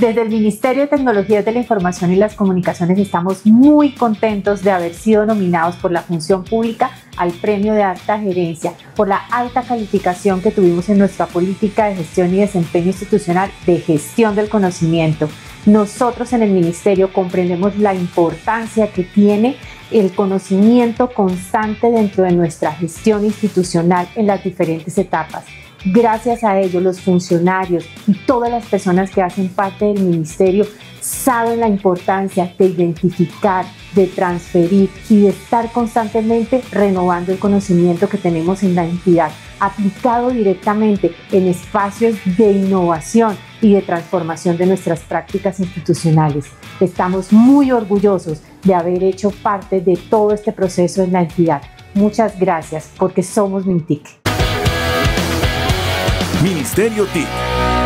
Desde el Ministerio de Tecnologías de la Información y las Comunicaciones estamos muy contentos de haber sido nominados por la función pública al Premio de Alta Gerencia por la alta calificación que tuvimos en nuestra política de gestión y desempeño institucional de gestión del conocimiento. Nosotros en el Ministerio comprendemos la importancia que tiene el conocimiento constante dentro de nuestra gestión institucional en las diferentes etapas Gracias a ello, los funcionarios y todas las personas que hacen parte del ministerio saben la importancia de identificar, de transferir y de estar constantemente renovando el conocimiento que tenemos en la entidad, aplicado directamente en espacios de innovación y de transformación de nuestras prácticas institucionales. Estamos muy orgullosos de haber hecho parte de todo este proceso en la entidad. Muchas gracias porque somos Mintic. Ministerio TIC.